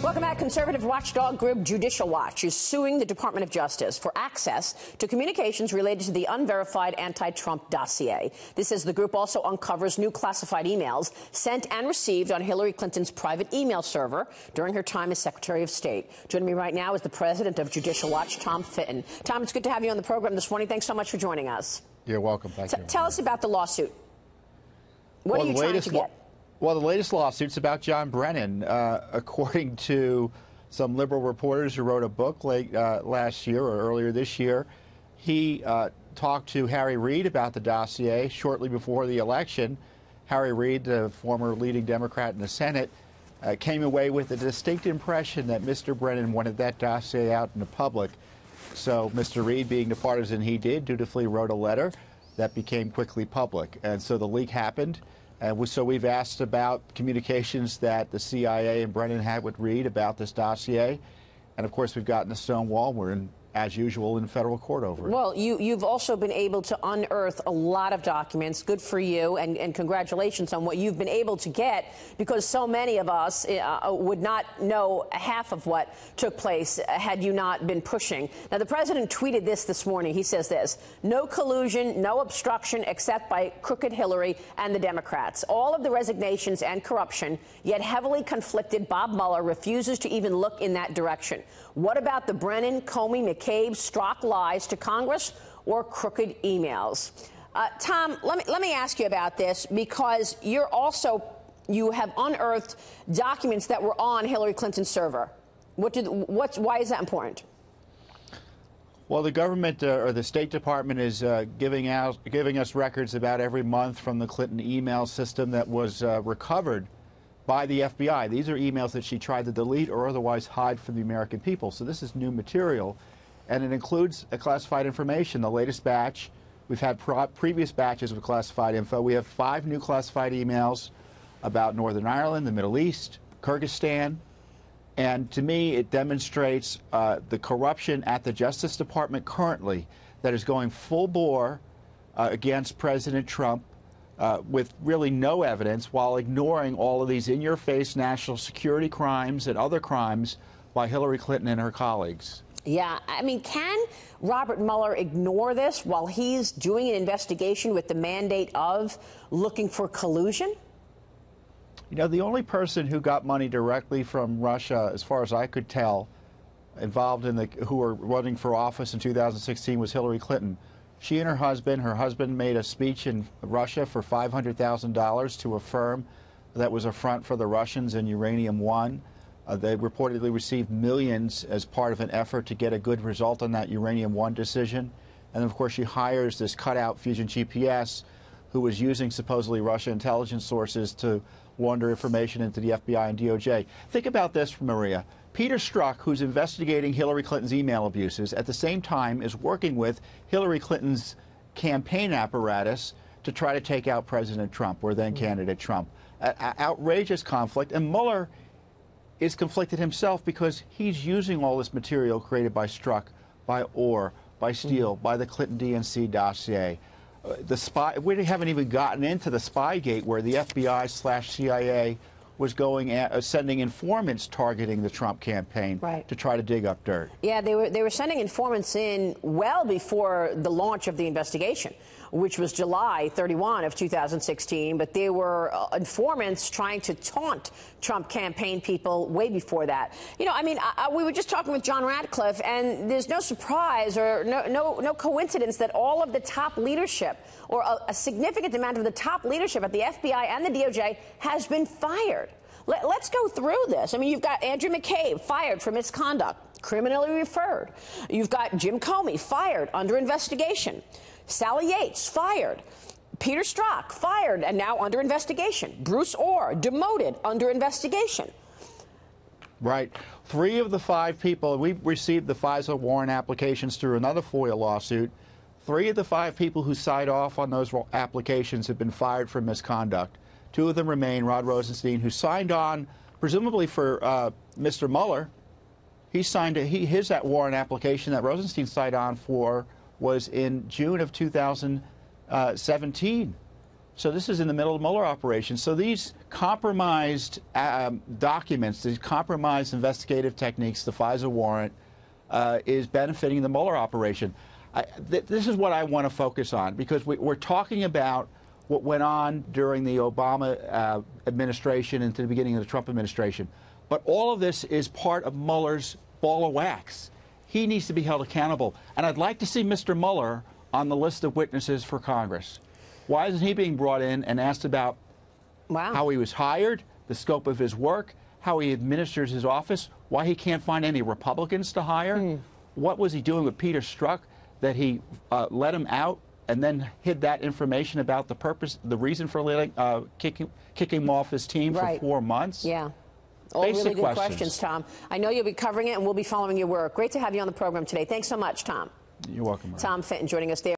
Welcome back. Conservative watchdog group Judicial Watch is suing the Department of Justice for access to communications related to the unverified anti Trump dossier. This as the group also uncovers new classified emails sent and received on Hillary Clinton's private email server during her time as Secretary of State. Joining me right now is the president of Judicial Watch, Tom Fitton. Tom, it's good to have you on the program this morning. Thanks so much for joining us. You're welcome. Thank you. Tell us about the lawsuit. What well, are you trying to get? Well, the latest lawsuit's about John Brennan. Uh, according to some liberal reporters who wrote a book late uh, last year or earlier this year, he uh, talked to Harry Reid about the dossier shortly before the election. Harry Reid, the former leading Democrat in the Senate, uh, came away with a distinct impression that Mr. Brennan wanted that dossier out in the public. So Mr. Reid, being the partisan he did, dutifully wrote a letter that became quickly public. And so the leak happened. And so we've asked about communications that the CIA and Brennan had with Reid about this dossier. And of course, we've gotten the stone wall. We're in as usual in federal court over it. Well, you, you've also been able to unearth a lot of documents. Good for you, and, and congratulations on what you've been able to get because so many of us uh, uh would not know half of what took place had you not been pushing. Now, the president tweeted this this morning. He says this no collusion, no obstruction except by crooked Hillary and the Democrats. All of the resignations and corruption, yet heavily conflicted Bob Mueller refuses to even look in that direction. What about the Brennan, Comey, McCabe, Strzok lies to Congress or crooked emails? Uh, Tom, let me, let me ask you about this because you're also, you have unearthed documents that were on Hillary Clinton's server. What did, what's, why is that important? Well, the government uh, or the State Department is uh, giving out giving us records about every month from the Clinton email system that was uh, recovered by the FBI. These are emails that she tried to delete or otherwise hide from the American people. So this is new material, and it includes classified information. The latest batch, we've had previous batches of classified info. We have five new classified emails about Northern Ireland, the Middle East, Kyrgyzstan, and to me, it demonstrates uh, the corruption at the Justice Department currently that is going full bore uh, against President Trump uh, with really no evidence while ignoring all of these in your face national security crimes and other crimes by Hillary Clinton and her colleagues. Yeah, I mean, can Robert Mueller ignore this while he's doing an investigation with the mandate of looking for collusion? You know, the only person who got money directly from Russia, as far as I could tell, involved in the who were running for office in 2016 was Hillary Clinton. She and her husband, her husband made a speech in Russia for $500,000 to a firm that was a front for the Russians in Uranium One. Uh, they reportedly received millions as part of an effort to get a good result on that Uranium One decision. And of course, she hires this cutout Fusion GPS who was using supposedly Russian intelligence sources to launder information into the FBI and DOJ. Think about this, Maria. Peter Strzok, who's investigating Hillary Clinton's email abuses, at the same time is working with Hillary Clinton's campaign apparatus to try to take out President Trump, or then candidate Trump. outrageous conflict. And Mueller is conflicted himself because he's using all this material created by Strzok, by Ohr, by Steele, mm -hmm. by the Clinton DNC dossier. Uh, the spy, we haven't even gotten into the Spygate where the FBI slash CIA was going at, uh, sending informants targeting the Trump campaign right. to try to dig up dirt. Yeah, they were they were sending informants in well before the launch of the investigation, which was July 31 of 2016. But they were uh, informants trying to taunt Trump campaign people way before that. You know, I mean, I, we were just talking with John Ratcliffe, and there's no surprise or no no no coincidence that all of the top leadership, or a, a significant amount of the top leadership at the FBI and the DOJ, has been fired. Let, us go through this. I mean, you've got Andrew McCabe fired for misconduct, criminally referred. You've got Jim Comey fired under investigation. Sally Yates fired. Peter Strzok fired and now under investigation. Bruce Ohr demoted under investigation. Right. Three of the five people, we received the FISA warrant applications through another FOIA lawsuit. Three of the five people who signed off on those applications have been fired for misconduct. Two of them remain. Rod Rosenstein, who signed on, presumably for uh, Mr. Mueller, he signed a, he, his that warrant application that Rosenstein signed on for was in June of 2017. So this is in the middle of Mueller operation. So these compromised um, documents, these compromised investigative techniques, the FISA warrant, uh, is benefiting the Mueller operation. I, th this is what I want to focus on because we, we're talking about what went on during the Obama uh, administration and to the beginning of the Trump administration. But all of this is part of Mueller's ball of wax. He needs to be held accountable. And I'd like to see Mr. Mueller on the list of witnesses for Congress. Why isn't he being brought in and asked about Wow. how he was hired, the scope of his work, how he administers his office, why he can't find any Republicans to hire? What was he doing with Peter Strzok that he uh, let him out and then hid that information about the purpose, the reason for letting, uh, kicking, kicking him off his team Right. for four months? Yeah. All really Basic good questions. questions. Tom. I know you'll be covering it, and we'll be following your work. Great to have you on the program today. Thanks so much, Tom. You're welcome. Tom Fitton joining us there.